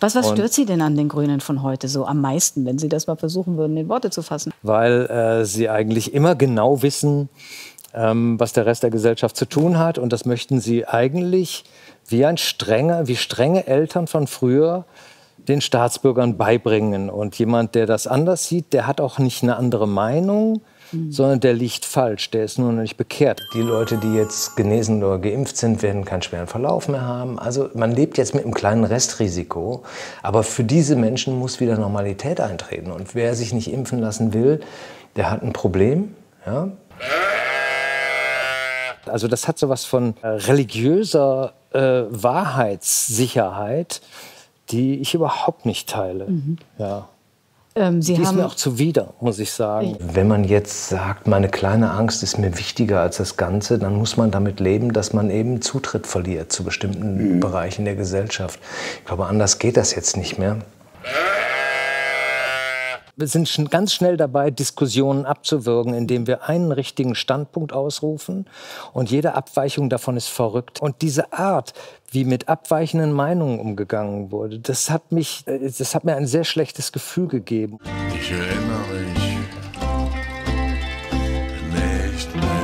Was, was stört Sie denn an den Grünen von heute so am meisten, wenn Sie das mal versuchen würden, in Worte zu fassen? Weil äh, sie eigentlich immer genau wissen, ähm, was der Rest der Gesellschaft zu tun hat. Und das möchten sie eigentlich wie ein strenger, wie strenge Eltern von früher den Staatsbürgern beibringen. Und jemand, der das anders sieht, der hat auch nicht eine andere Meinung, mhm. sondern der liegt falsch. Der ist nur noch nicht bekehrt. Die Leute, die jetzt genesen oder geimpft sind, werden keinen schweren Verlauf mehr haben. Also man lebt jetzt mit einem kleinen Restrisiko. Aber für diese Menschen muss wieder Normalität eintreten. Und wer sich nicht impfen lassen will, der hat ein Problem. Ja? Also das hat so was von äh, religiöser äh, Wahrheitssicherheit, die ich überhaupt nicht teile. Mhm. Ja. Ähm, Sie die ist mir auch zuwider, muss ich sagen. Wenn man jetzt sagt, meine kleine Angst ist mir wichtiger als das Ganze, dann muss man damit leben, dass man eben Zutritt verliert zu bestimmten mhm. Bereichen der Gesellschaft. Ich glaube, anders geht das jetzt nicht mehr wir sind schon ganz schnell dabei, Diskussionen abzuwürgen, indem wir einen richtigen Standpunkt ausrufen und jede Abweichung davon ist verrückt. Und diese Art, wie mit abweichenden Meinungen umgegangen wurde, das hat mich, äh, das hat mir ein sehr schlechtes Gefühl gegeben. Ich erinnere mich nicht mehr.